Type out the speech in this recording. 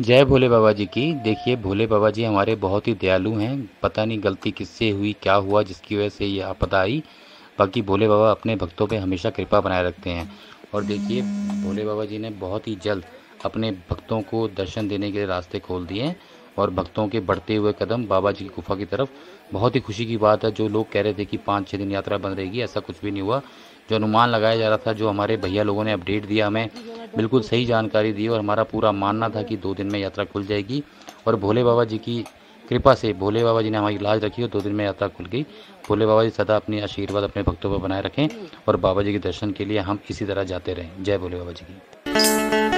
जय भोले बाबा जी की। देखिए, भोले बाबा जी हमारे बहुत ही दयालु हैं। पता नहीं गलती किससे हुई, क्या हुआ, जिसकी वजह से ये आपदा आई। बाकी भोले बाबा अपने भक्तों पे हमेशा कृपा बनाए रखते हैं। और देखिए, भोले बाबा जी ने बहुत ही जल्द अपने भक्तों को दर्शन देने के रास्ते खोल दिए और भक्तों के बढ़ते हुए कदम बाबा जी की गुफा की तरफ़। बहुत ही खुशी की बात है, जो लोग कह रहे थे कि पाँच छः दिन यात्रा बंद रहेगी, ऐसा कुछ भी नहीं हुआ। जो अनुमान लगाया जा रहा था, जो हमारे भैया लोगों ने अपडेट दिया हमें बिल्कुल सही जानकारी दी और हमारा पूरा मानना था कि दो दिन में यात्रा खुल जाएगी। और भोले बाबा जी की कृपा से भोले बाबा जी ने हमारी लाज रखी और दो दिन में यात्रा खुल गई। भोले बाबा जी सदा अपने आशीर्वाद, अपने भक्तों पर बनाए रखें और बाबा जी के दर्शन के लिए हम इसी तरह जाते रहें। जय भोले बाबा जी की।